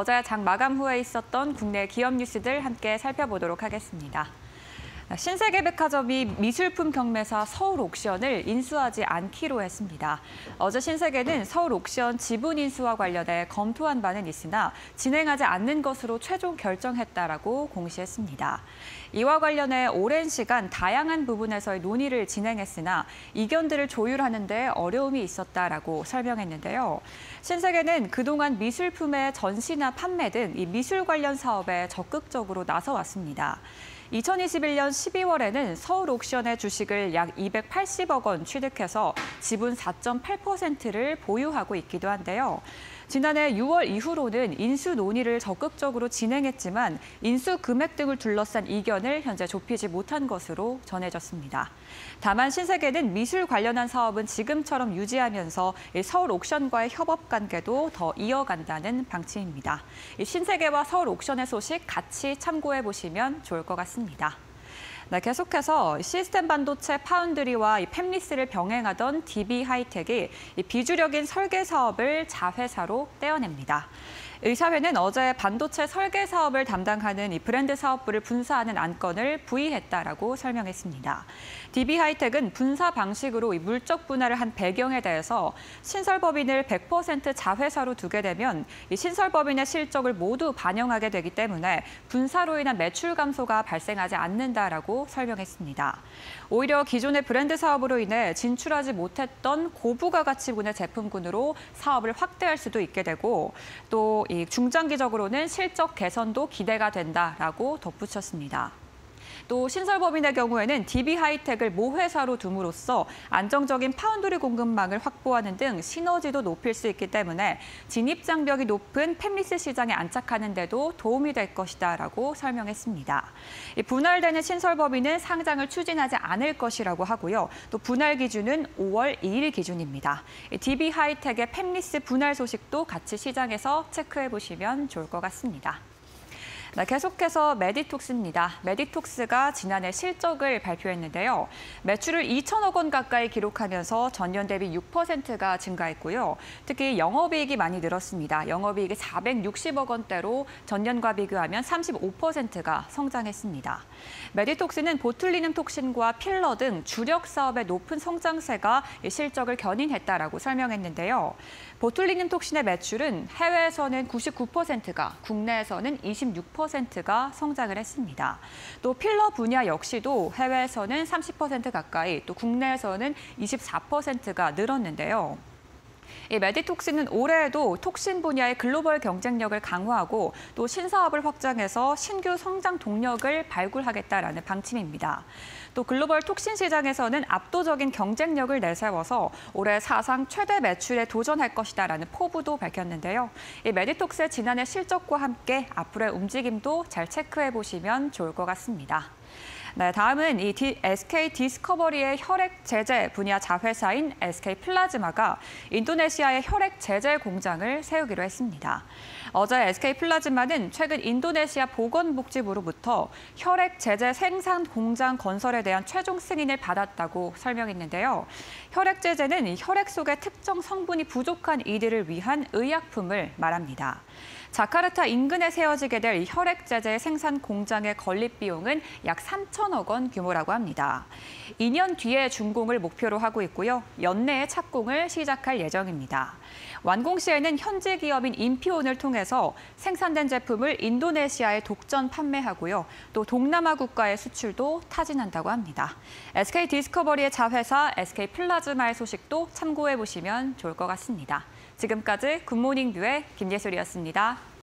어제 장 마감 후에 있었던 국내 기업 뉴스들 함께 살펴보도록 하겠습니다. 신세계백화점이 미술품 경매사 서울 옥션을 인수하지 않기로 했습니다. 어제 신세계는 서울 옥션 지분 인수와 관련해 검토한 바는 있으나 진행하지 않는 것으로 최종 결정했다라고 공시했습니다. 이와 관련해 오랜 시간 다양한 부분에서의 논의를 진행했으나 이견들을 조율하는 데 어려움이 있었다라고 설명했는데요. 신세계는 그동안 미술품의 전시나 판매 등 이 미술 관련 사업에 적극적으로 나서왔습니다. 2021년 12월에는 서울 옥션의 주식을 약 280억 원 취득해서 지분 4.8%를 보유하고 있기도 한데요. 지난해 6월 이후로는 인수 논의를 적극적으로 진행했지만 인수 금액 등을 둘러싼 이견을 현재 좁히지 못한 것으로 전해졌습니다. 다만 신세계는 미술 관련한 사업은 지금처럼 유지하면서 서울 옥션과의 협업 관계도 더 이어간다는 방침입니다. 신세계와 서울 옥션의 소식 같이 참고해 보시면 좋을 것 같습니다. 네, 계속해서 시스템 반도체 파운드리와 이 팹리스를 병행하던 DB 하이텍이 비주력인 설계 사업을 자회사로 떼어냅니다. 의사회는 어제 반도체 설계 사업을 담당하는 이 브랜드 사업부를 분사하는 안건을 부의했다라고 설명했습니다. DB하이텍은 분사 방식으로 이 물적 분할을 한 배경에 대해서 신설법인을 100% 자회사로 두게 되면 이 신설법인의 실적을 모두 반영하게 되기 때문에 분사로 인한 매출 감소가 발생하지 않는다라고 설명했습니다. 오히려 기존의 브랜드 사업으로 인해 진출하지 못했던 고부가 가치군의 제품군으로 사업을 확대할 수도 있게 되고 또이 중장기적으로는 실적 개선도 기대가 된다라고 덧붙였습니다. 또 신설법인의 경우에는 DB 하이텍을 모회사로 둠으로써 안정적인 파운드리 공급망을 확보하는 등 시너지도 높일 수 있기 때문에 진입 장벽이 높은 팹리스 시장에 안착하는 데도 도움이 될 것이다라고 설명했습니다. 분할되는 신설법인은 상장을 추진하지 않을 것이라고 하고요. 또 분할 기준은 5월 2일 기준입니다. DB 하이텍의 팹리스 분할 소식도 같이 시장에서 체크해 보시면 좋을 것 같습니다. 네, 계속해서 메디톡스입니다. 메디톡스가 지난해 실적을 발표했는데요. 매출을 2천억 원 가까이 기록하면서 전년 대비 6%가 증가했고요. 특히 영업이익이 많이 늘었습니다. 영업이익이 460억 원대로 전년과 비교하면 35%가 성장했습니다. 메디톡스는 보툴리눔 톡신과 필러 등 주력 사업의 높은 성장세가 실적을 견인했다라고 설명했는데요. 보툴리눔 톡신의 매출은 해외에서는 99%가, 국내에서는 26%가 성장을 했습니다. 또 필러 분야 역시도 해외에서는 30% 가까이, 또 국내에서는 24%가 늘었는데요. 이 메디톡스는 올해에도 톡신 분야의 글로벌 경쟁력을 강화하고 또 신사업을 확장해서 신규 성장 동력을 발굴하겠다라는 방침입니다. 또 글로벌 톡신 시장에서는 압도적인 경쟁력을 내세워서 올해 사상 최대 매출에 도전할 것이다라는 포부도 밝혔는데요. 이 메디톡스의 지난해 실적과 함께 앞으로의 움직임도 잘 체크해 보시면 좋을 것 같습니다. 네, 다음은 이 디, SK 디스커버리의 혈액 제제 분야 자회사인 SK 플라즈마가 인도네시아의 혈액 제제 공장을 세우기로 했습니다. 어제 SK 플라즈마는 최근 인도네시아 보건복지부로부터 혈액 제제 생산 공장 건설에 대한 최종 승인을 받았다고 설명했는데요. 혈액 제재는 혈액 속의 특정 성분이 부족한 이들을 위한 의약품을 말합니다. 자카르타 인근에 세워지게 될 혈액 제제 생산 공장의 건립 비용은 약 3천억 원 규모라고 합니다. 2년 뒤에 준공을 목표로 하고 있고요. 연내에 착공을 시작할 예정입니다. 완공 시에는 현지 기업인 인피온을 통해서 생산된 제품을 인도네시아에 독전 판매하고요. 또 동남아 국가의 수출도 타진한다고 합니다. SK 디스커버리의 자회사 SK 플라즈마의 소식도 참고해 보시면 좋을 것 같습니다. 지금까지 굿모닝 뷰의 김예솔이었습니다.